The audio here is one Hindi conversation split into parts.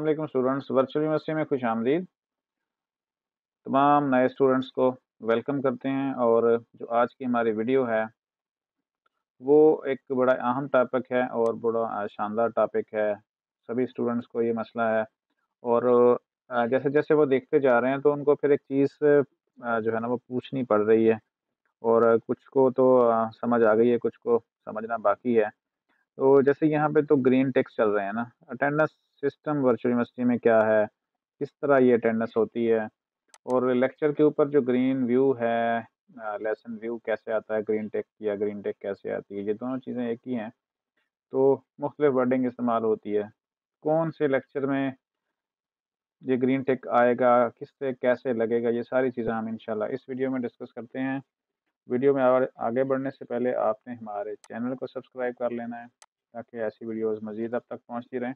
असलम स्टूडेंट्स वर्चुअल यूनिवर्सिटी में खुश आमदीद। तमाम नए स्टूडेंट्स को वेलकम करते हैं और जो आज की हमारी वीडियो है, वो एक बड़ा अहम टॉपिक है और बड़ा शानदार टॉपिक है। सभी स्टूडेंट्स को ये मसला है और जैसे जैसे वो देखते जा रहे हैं तो उनको फिर एक चीज़ जो है ना, वो पूछनी पड़ रही है और कुछ को तो समझ आ गई है, कुछ को समझना बाकी है। तो जैसे यहाँ पे तो ग्रीन टेक्स चल रहे हैं ना। अटेंडेंस सिस्टम, वर्चुअल यूनिवर्सिटी में क्या है, किस तरह ये अटेंडेंस होती है, और लेक्चर के ऊपर जो ग्रीन व्यू है लेसन व्यू कैसे आता है, ग्रीन टेक या ग्रीन टेक कैसे आती है, ये दोनों चीज़ें एक ही हैं तो मुख्तलिफ़ वर्डिंग इस्तेमाल होती है। कौन से लेक्चर में ये ग्रीन टेक आएगा किस से कैसे लगेगा, ये सारी चीज़ें हम इंशाल्लाह इस वीडियो में डिस्कस करते हैं। वीडियो में आगे बढ़ने से पहले आपने हमारे चैनल को सब्सक्राइब कर लेना है, ताकि ऐसी वीडियोस मज़ीद अब तक पहुँचती रहें।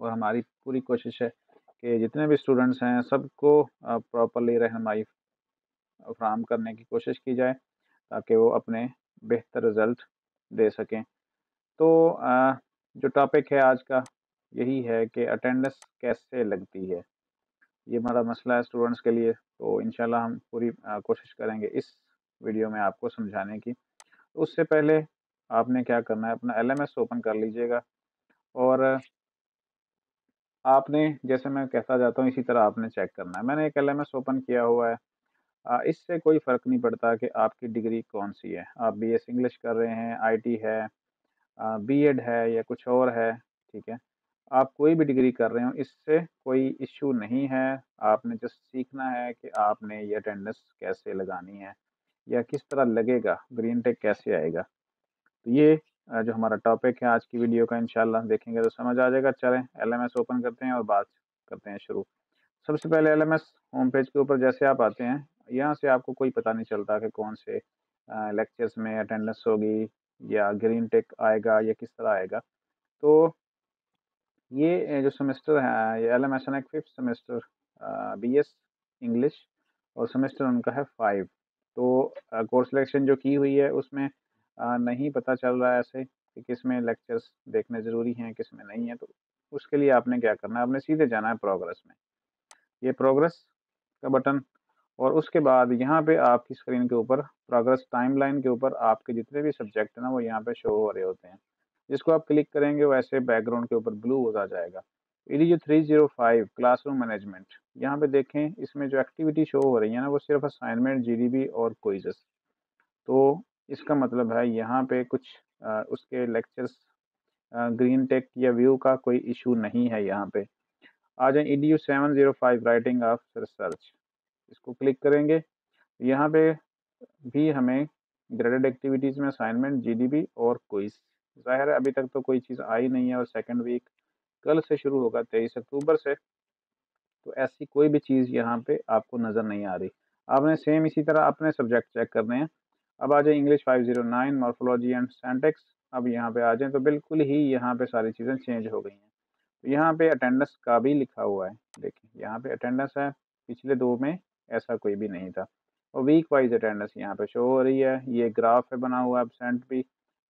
और हमारी पूरी कोशिश है कि जितने भी स्टूडेंट्स हैं, सबको प्रॉपरली रहनमाई फ्राहम करने की कोशिश की जाए, ताकि वो अपने बेहतर रिज़ल्ट दे सकें। तो जो टॉपिक है आज का, यही है कि अटेंडेंस कैसे लगती है? ये हमारा मसला है स्टूडेंट्स के लिए तो इन हम पूरी कोशिश करेंगे इस वीडियो में आपको समझाने की। उससे पहले आपने क्या करना है, अपना एलएमएस ओपन कर लीजिएगा और आपने, जैसे मैं कहता जाता हूँ, इसी तरह आपने चेक करना है। मैंने एक एलएमएस ओपन किया हुआ है। इससे कोई फ़र्क नहीं पड़ता कि आपकी डिग्री कौन सी है। आप बी एस इंग्लिश कर रहे हैं आईटी है बी है या कुछ और है, ठीक है? आप कोई भी डिग्री कर रहे हो, इससे कोई इश्यू नहीं है। आपने जस्ट सीखना है कि आपने ये अटेंडेंस कैसे लगानी है या किस तरह लगेगा, ग्रीन टेक कैसे आएगा। तो ये जो हमारा टॉपिक है, आज की वीडियो का इंशाल्लाह देखेंगे तो समझ आ जाएगा। चलें एलएमएस ओपन करते हैं और बात करते हैं शुरू। सबसे पहले एलएमएस होम पेज के ऊपर जैसे आप आते हैं, यहाँ से आपको कोई पता नहीं चलता कि कौन से लेक्चर्स में अटेंडेंस होगी या ग्रीन टेक आएगा या किस तरह आएगा। तो ये जो सेमेस्टर है, ये L M S N fifth semester B S English और सेमेस्टर उनका है फाइव तो कोर्स सिलेक्शन जो की हुई है, उसमें नहीं पता चल रहा है ऐसे कि किसमें लेक्चर्स देखने ज़रूरी हैं, किसमें नहीं है तो उसके लिए आपने क्या करना है? आपने सीधे जाना है प्रोग्रेस में। ये प्रोग्रेस का बटन और उसके बाद यहाँ पे आपकी स्क्रीन के ऊपर प्रोग्रेस टाइमलाइन के ऊपर आपके जितने भी सब्जेक्ट हैं ना, वो यहाँ पे शो हो रहे होते हैं। जिसको आप क्लिक करेंगे वैसे बैकग्राउंड के ऊपर ब्लू हो जाएगा। ये जो three zero five classroom management यहाँ पे देखें, इसमें जो एक्टिविटी शो हो रही है ना, वो सिर्फ़ असाइनमेंट जीडीबी और कोइजस तो इसका मतलब है यहाँ पे कुछ आ, उसके लेक्चर्स ग्रीन टेक या व्यू का कोई इशू नहीं है यहाँ पे। आ जाए E D U seven zero five writing of research इसको क्लिक करेंगे। यहाँ पे भी हमें ग्रेडेड एक्टिविटीज़ में असाइनमेंट जीडीबी और क्विज ज़ाहिर है अभी तक तो कोई चीज़ आई नहीं है और सेकंड वीक कल से शुरू होगा तेईस अक्टूबर से। तो ऐसी कोई भी चीज़ यहाँ पे आपको नज़र नहीं आ रही। आपने सेम इसी तरह अपने सब्जेक्ट चेक करने हैं। अब आ जाए इंग्लिश 509 मॉर्फोलॉजी एंड सेंटेक्स अब यहाँ पे आ जाए तो बिल्कुल ही यहाँ पे सारी चीज़ें चेंज हो गई हैं। तो यहाँ पे अटेंडेंस का भी लिखा हुआ है, देखिए, यहाँ पे अटेंडेंस है, पिछले दो में ऐसा कोई भी नहीं था। और वीक वाइज अटेंडेंस यहाँ पे शो हो रही है, ये ग्राफ है बना हुआ अपसेंट भी।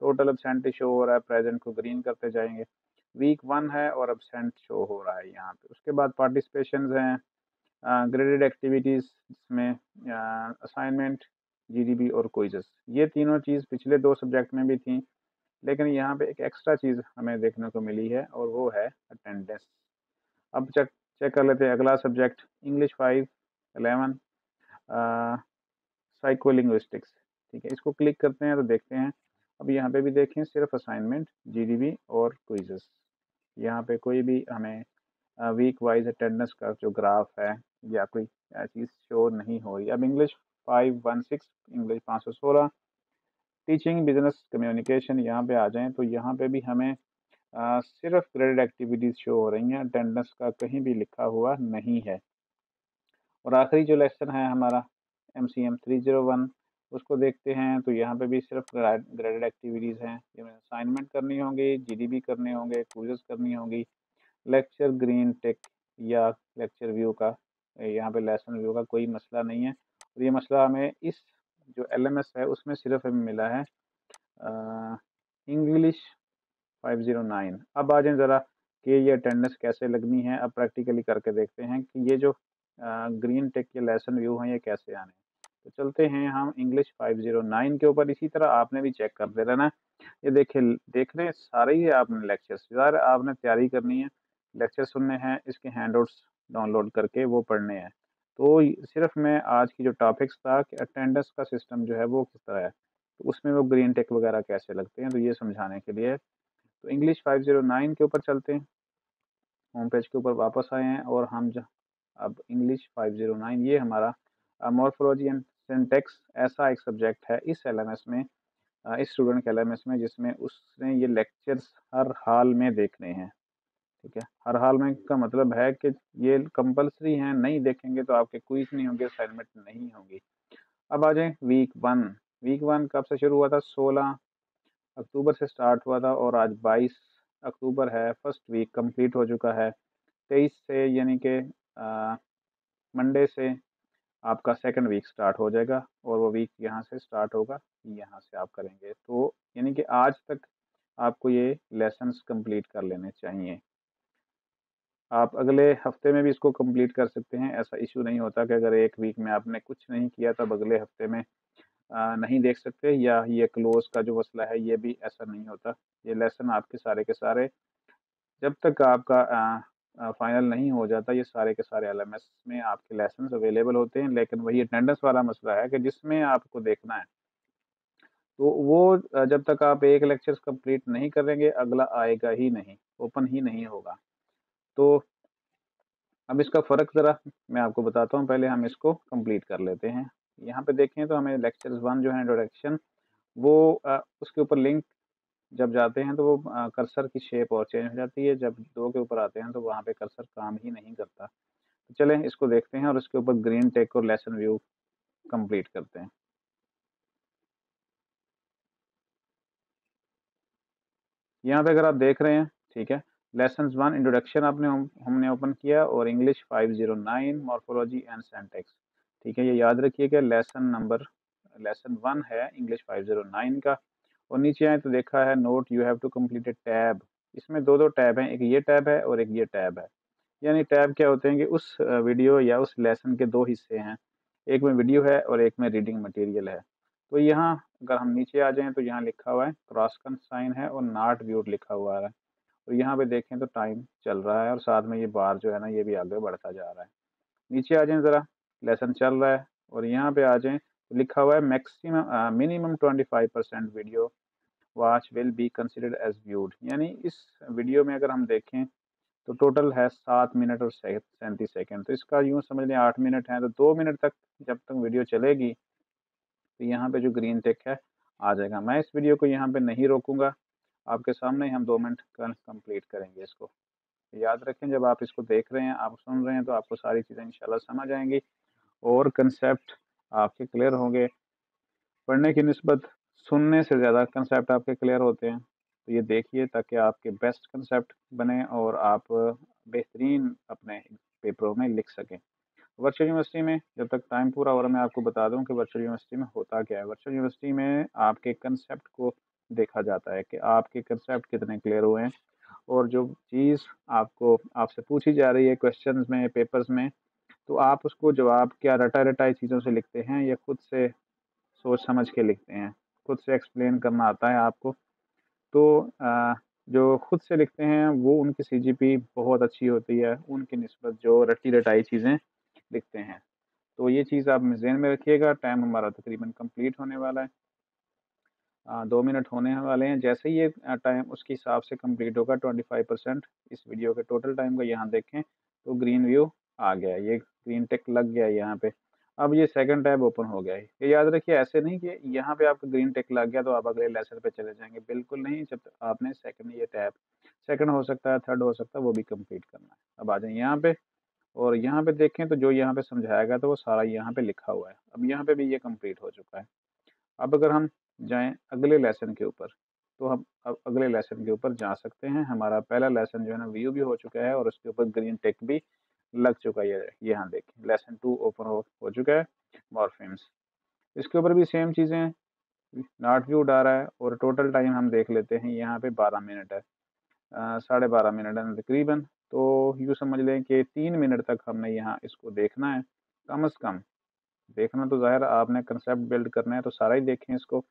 टोटल एबसेंट शो हो रहा है प्रेजेंट को ग्रीन करते जाएँगे। वीक वन है और एबसेंट शो हो रहा है यहाँ पे। उसके बाद पार्टिसिपेशन हैं ग्रेडेड एक्टिविटीज़ जिसमें असाइनमेंट जीडीबी और क्विजेस ये तीनों चीज़ पिछले दो सब्जेक्ट में भी थी, लेकिन यहाँ पे एक एक्स्ट्रा चीज़ हमें देखने को मिली है, और वो है अटेंडेंस अब चेक चेक कर लेते हैं अगला subject English five eleven psycholinguistics ठीक है, इसको क्लिक करते हैं तो देखते हैं। अब यहाँ पे भी देखें, सिर्फ़ असाइनमेंट जीडीबी और क्विजेस यहाँ पे कोई भी हमें वीक वाइज अटेंडेंस का जो ग्राफ है या कोई चीज़ शो नहीं हो रही। अब English five one six English पाँच सौ सोलह। टीचिंग बिज़नेस कम्युनिकेशन यहाँ पे आ जाएँ तो यहाँ पे भी हमें आ, सिर्फ़ ग्रेडेड एक्टिविटीज़ शो हो रही हैं अटेंडेंस का कहीं भी लिखा हुआ नहीं है। और आखिरी जो लेसन है हमारा M C M three zero one उसको देखते हैं तो यहाँ पे भी सिर्फ़ ग्रेडेड एक्टिविटीज़ हैं। जिनमें असाइनमेंट करनी होंगी जीडीबी करने होंगे क्विज़ करनी होंगी लेक्चर ग्रीन टेक या लेक्चर व्यू का यहाँ पे लेसन व्यू का कोई मसला नहीं है। और ये मसला हमें इस जो एलएमएस है, उसमें सिर्फ़ हमें मिला है इंग्लिश 509 अब आ जाए ज़रा कि ये अटेंडेंस कैसे लगनी है। अब प्रैक्टिकली करके देखते हैं कि ये जो ग्रीन टेक के लेसन व्यू हैं, ये कैसे आने तो चलते हैं हम इंग्लिश 509 के ऊपर। इसी तरह आपने भी चेक करते रहना ये देखे, देख सारे ही आपने लेक्चर्स यार आपने तैयारी करनी है। लेक्चर सुनने हैं, इसके हैंडआउट्स डाउनलोड करके वो पढ़ने हैं। तो सिर्फ़ मैं आज की जो टॉपिक्स था कि अटेंडेंस का सिस्टम जो है वो किस तरह है तो उसमें वो ग्रीन टेक वगैरह कैसे लगते हैं तो ये समझाने के लिए। तो इंग्लिश 509 के ऊपर चलते हैं। होम पेज के ऊपर वापस आए हैं और हम अब इंग्लिश 509 ये हमारा मॉर्फोलॉजी एंड सिंटेक्स ऐसा एक सब्जेक्ट है इस एल में इस स्टूडेंट के एलएमएस में जिसमें उसने ये लेक्चर्स हर हाल में देखने हैं। ठीक है? हर हाल में का मतलब है कि ये कंपलसरी हैं, नहीं देखेंगे तो आपके क्विज नहीं होंगे असाइनमेंट नहीं होंगी। अब आ जाए वीक वन वीक वन कब से शुरू हुआ था? सोलह अक्टूबर से स्टार्ट हुआ था और आज बाईस अक्टूबर है फ़र्स्ट वीक कंप्लीट हो चुका है। तेईस से यानी कि मंडे से आपका सेकंड वीक स्टार्ट हो जाएगा और वो वीक यहाँ से स्टार्ट होगा, यहाँ से आप करेंगे। तो यानी कि आज तक आपको ये लेसन्स कंप्लीट कर लेने चाहिए। आप अगले हफ़्ते में भी इसको कंप्लीट कर सकते हैं ऐसा इशू नहीं होता कि अगर एक वीक में आपने कुछ नहीं किया तब अगले हफ़्ते में आ, नहीं देख सकते या ये क्लोज का जो मसला है ये भी ऐसा नहीं होता। ये लेसन आपके सारे के सारे जब तक आपका आ, फाइनल नहीं हो जाता ये सारे के सारे एलएमएस में आपके लेसन अवेलेबल होते हैं लेकिन वही अटेंडेंस वाला मसला है कि जिसमें आपको देखना है। तो वो जब तक आप एक लेक्चर कंप्लीट नहीं करेंगे अगला आएगा ही नहीं ओपन ही नहीं होगा। तो अब इसका फ़र्क ज़रा मैं आपको बताता हूँ। पहले हम इसको कंप्लीट कर लेते हैं। यहाँ पे देखें तो हमें लेक्चर वन जो है इंट्रोडक्शन वो आ, उसके ऊपर लिंक जब जाते हैं तो वो आ, कर्सर की शेप और चेंज हो जाती है। जब दो के ऊपर आते हैं तो वहाँ पे कर्सर काम ही नहीं करता। तो चलें इसको देखते हैं और उसके ऊपर ग्रीन टेक और लेसन व्यू कंप्लीट करते हैं। यहाँ पे अगर आप देख रहे हैं ठीक है लेसन वन इंट्रोडक्शन आपने हमने ओपन किया और इंग्लिश 509 मॉर्फोलॉजी एंड सेंटेक्स ठीक है, ये याद रखिए कि लेसन नंबर लेसन वन है इंग्लिश 509 का। और नीचे आए तो देखा है note you have to complete a tab इसमें दो दो टैब हैं, एक ये टैब है और एक ये टैब है। यानी टैब क्या होते हैं कि उस वीडियो या उस लेसन के दो हिस्से हैं। एक में वीडियो है और एक में रीडिंग मटेरियल है। तो यहाँ, अगर हम नीचे आ जाएँ तो यहाँ लिखा हुआ है क्रॉस साइन है और नाट व्यूड लिखा हुआ है। तो यहाँ पे देखें तो टाइम चल रहा है और साथ में ये बार जो है ना, ये भी आगे बढ़ता जा रहा है। नीचे आ जाएँ ज़रा लेसन चल रहा है और यहाँ पे आ जाएँ तो लिखा हुआ है maximum minimum twenty five percent video watch will be considered as viewed यानी इस वीडियो में अगर हम देखें तो टोटल है सात मिनट और सैंतीस सेकेंड तो इसका यूँ समझ लें, आठ मिनट है तो दो मिनट तक जब तक वीडियो चलेगी तो यहाँ पे जो ग्रीन टेक है, आ जाएगा। मैं इस वीडियो को यहाँ पे नहीं रोकूँगा। आपके सामने हम दो मिनट कंप्लीट करेंगे इसको। याद रखें, जब आप इसको देख रहे हैं, आप सुन रहे हैं तो आपको सारी चीज़ें इंशाल्लाह समझ आएँगी और कंसेप्ट आपके क्लियर होंगे। पढ़ने की नस्बत सुनने से ज़्यादा कंसेप्ट आपके क्लियर होते हैं। तो ये देखिए ताकि आपके बेस्ट कंसेप्ट बने और आप बेहतरीन अपने पेपरों में लिख सकें। वर्चुअल यूनिवर्सिटी में जब तक टाइम पूरा हो रहा मैं आपको बता दूँ कि वर्चुअल यूनिवर्सिटी में होता क्या है। वर्चुअल यूनिवर्सिटी में आपके कंसेप्ट को देखा जाता है कि आपके कंसेप्ट कितने क्लियर हुए हैं। और जो चीज़ आपको आपसे पूछी जा रही है क्वेश्चन में पेपर्स में तो आप उसको जवाब क्या रटा रटाई चीज़ों से लिखते हैं या खुद से सोच समझ के लिखते हैं? खुद से एक्सप्लेन करना आता है आपको। तो आ, जो खुद से लिखते हैं वो उनकी सीजीपी बहुत अच्छी होती है। उनकी नस्बत जो रटी रटाई चीज़ें लिखते हैं। तो ये चीज़ आप जहन में रखिएगा। टाइम हमारा तकरीबन कंप्लीट होने वाला है। दो मिनट होने वाले हैं। जैसे ही ये टाइम उसके हिसाब से कंप्लीट होगा ट्वेंटी फाइव परसेंट इस वीडियो के टोटल टाइम का यहाँ देखें तो ग्रीन व्यू आ गया ये ग्रीन टेक लग गया है यहाँ पे। अब ये सेकंड टैब ओपन हो गया है। ये याद रखिए, ऐसे नहीं कि यहाँ पे आपका ग्रीन टेक लग गया तो आप अगले लेसन पे चले जाएँगे। बिल्कुल नहीं, जब आपने सेकंड ये टैब सेकंड हो सकता है थर्ड हो सकता है, वो भी कंप्लीट करना है। अब आ जाए यहाँ पे और यहाँ पे देखें तो जो यहाँ पे समझाया गया तो वो सारा यहाँ पे लिखा हुआ है। अब यहाँ पे भी ये कंप्लीट हो चुका है। अब अगर हम जाएँ अगले लेसन के ऊपर। तो हम अब अगले लेसन के ऊपर जा सकते हैं। हमारा पहला लेसन जो है ना व्यू भी हो चुका है और उसके ऊपर ग्रीन टेक भी लग चुका है। ये यहाँ देखें लेसन टू ओपन हो, हो चुका है मॉर्फिम्स इसके ऊपर भी सेम चीज़ें हैं। नॉट व्यू आ रहा है और टोटल टाइम हम देख लेते हैं यहाँ पे 12 मिनट है। साढ़े बारह मिनट है तकरीबन। तो यूँ समझ लें कि तीन मिनट तक हमने यहाँ इसको देखना है कम अज़ कम। देखना तो ज़ाहिर आपने कंसेप्ट बिल्ड करना है तो सारा ही देखें इसको।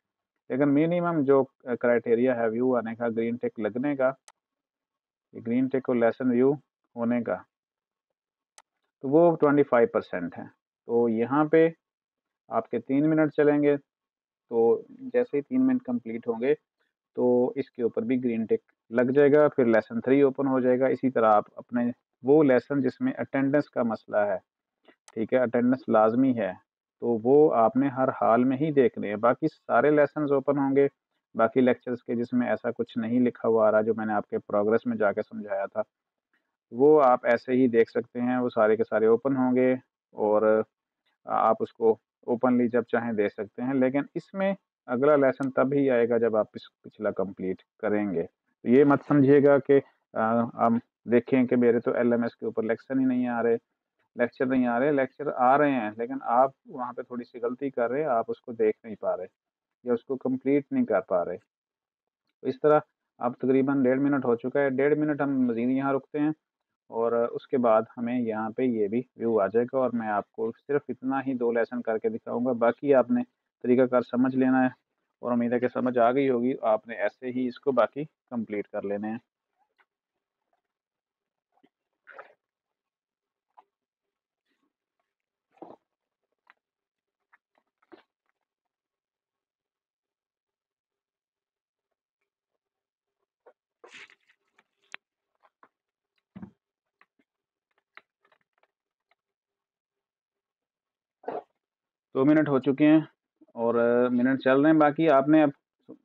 लेकिन मिनिमम जो क्राइटेरिया है व्यू आने का ग्रीन टेक लगने का ग्रीन टेक और लेसन व्यू होने का तो वो ट्वेंटी फाइव परसेंट है। तो यहाँ पे आपके तीन मिनट चलेंगे तो जैसे ही तीन मिनट कंप्लीट होंगे तो इसके ऊपर भी ग्रीन टिक लग जाएगा, फिर लेसन थ्री ओपन हो जाएगा। इसी तरह आप अपने, वो लेसन जिसमें अटेंडेंस का मसला है, ठीक है अटेंडेंस लाजमी है तो वो आपने हर हाल में ही देखने हैं बाकी सारे लेसन ओपन होंगे। बाकी लेक्चर्स के जिसमें ऐसा कुछ नहीं लिखा हुआ आ रहा जो मैंने आपके प्रोग्रेस में जाके समझाया था, वो आप ऐसे ही देख सकते हैं। वो सारे के सारे ओपन होंगे और आप उसको ओपनली जब चाहें दे सकते हैं। लेकिन इसमें अगला लेसन तब ही आएगा जब आप इस पिछला कंप्लीट करेंगे। तो ये मत समझिएगा कि हम देखें कि मेरे तो एलएमएस के ऊपर लेक्चर ही नहीं आ रहे। लेक्चर नहीं आ रहे लेक्चर आ रहे हैं, लेकिन आप वहाँ पे थोड़ी सी गलती कर रहे हैं, आप उसको देख नहीं पा रहे या उसको कंप्लीट नहीं कर पा रहे। इस तरह अब तकरीबन डेढ़ मिनट हो चुका है, डेढ़ मिनट हम मज़ीद यहाँ रुकते हैं और उसके बाद हमें यहाँ पे ये भी व्यू आ जाएगा और मैं आपको सिर्फ़ इतना ही दो लेसन करके दिखाऊँगा, बाकी आपने तरीकाकार समझ लेना है और उम्मीद है कि समझ आ गई होगी, आपने ऐसे ही इसको बाकी कंप्लीट कर लेने हैं। दो मिनट हो चुके हैं और मिनट चल रहे हैं। बाकी आपने अब,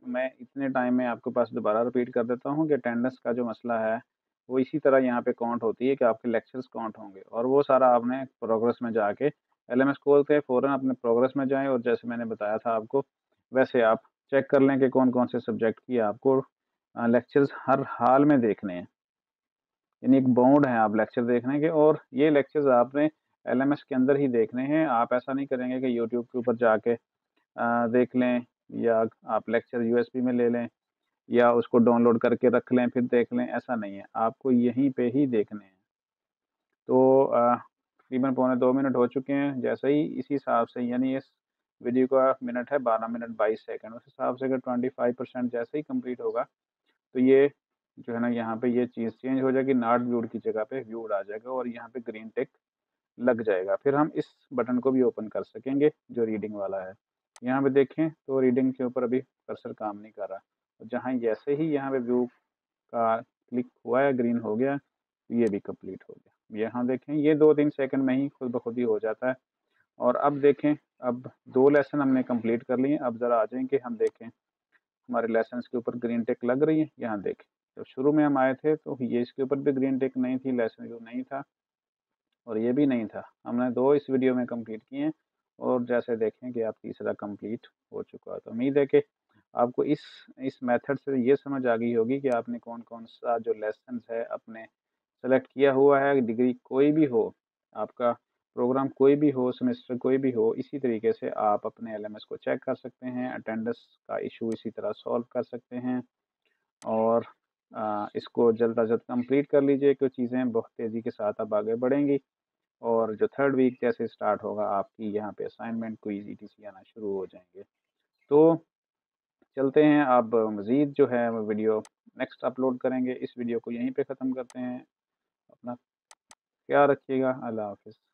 मैं इतने टाइम में आपके पास दोबारा रिपीट कर देता हूँ कि अटेंडेंस का जो मसला है, वो इसी तरह यहाँ पे काउंट होती है कि आपके लेक्चर्स काउंट होंगे। और वो सारा आपने प्रोग्रेस में जाके एल एम एस हैं फ़ौरन अपने प्रोग्रेस में जाएँ और जैसे मैंने बताया था आपको, वैसे आप चेक कर लें कि कौन कौन से सब्जेक्ट की आपको लेक्चर्स हर हाल में देखने हैं। यानी एक बाउंड है आप लेक्चर देखने के और ये लेक्चर्स आपने एलएमएस के अंदर ही देखने हैं आप ऐसा नहीं करेंगे कि यूट्यूब के ऊपर जाके देख लें या आप लेक्चर यूएसबी में ले लें या उसको डाउनलोड करके रख लें, फिर देख लें। ऐसा नहीं है। आपको यहीं पे ही देखने हैं। तो तकरीबन पौने दो मिनट हो चुके हैं। जैसे ही इसी हिसाब से यानी इस वीडियो का मिनट है, बारह मिनट बाईस सेकंड, उस हिसाब से अगर ट्वेंटी फाइव परसेंट जैसे ही कंप्लीट होगा तो ये जो है ना, यहाँ पे ये चीज़ चेंज हो जाएगी। नॉट व्यूड की जगह पे व्यूड आ जाएगा और यहाँ पे ग्रीन टिक लग जाएगा। फिर हम इस बटन को भी ओपन कर सकेंगे, जो रीडिंग वाला है। यहाँ पे देखें तो रीडिंग के ऊपर अभी कर्सर काम नहीं कर रहा। जहाँ जैसे ही यहाँ पे व्यू का क्लिक हुआ है ग्रीन हो गया तो ये भी कंप्लीट हो गया। यहाँ देखें, ये दो तीन सेकंड में ही खुद ब खुद ही हो जाता है। और अब देखें, अब दो लेसन हमने कंप्लीट कर लिए अब ज़रा आ जाएँगे, हम देखें, हमारे लेसन के ऊपर ग्रीन टेक लग रही है। यहाँ देखें, जब शुरू में हम आए थे तो ये इसके ऊपर भी ग्रीन टेक नहीं थी लेसन जो नहीं था। और ये भी नहीं था। हमने दो इस वीडियो में कंप्लीट किए हैं और जैसे देखें कि आप तीसरा कंप्लीट हो चुका है। तो उम्मीद है कि आपको इस इस मेथड से ये समझ आ गई होगी कि आपने कौन कौन सा जो लेसन है अपने सेलेक्ट किया हुआ है डिग्री कोई भी हो आपका प्रोग्राम कोई भी हो सेमेस्टर कोई भी हो इसी तरीके से आप अपने एलएमएस को चेक कर सकते हैं अटेंडेंस का इशू इसी तरह सॉल्व कर सकते हैं और आ, इसको जल्द अज जल्द कंप्लीट कर लीजिए क्योंकि चीज़ें बहुत तेज़ी के साथ अब आगे बढ़ेंगी। और जो थर्ड वीक जैसे स्टार्ट होगा, आपकी यहाँ पे असाइनमेंट क्विज ई आना शुरू हो जाएँगे। तो चलते हैं, अब मज़ीद जो है वो वीडियो नेक्स्ट अपलोड करेंगे। इस वीडियो को यहीं पे ख़त्म करते हैं। अपना क्या रखिएगा। अल्लाह हाफिज़।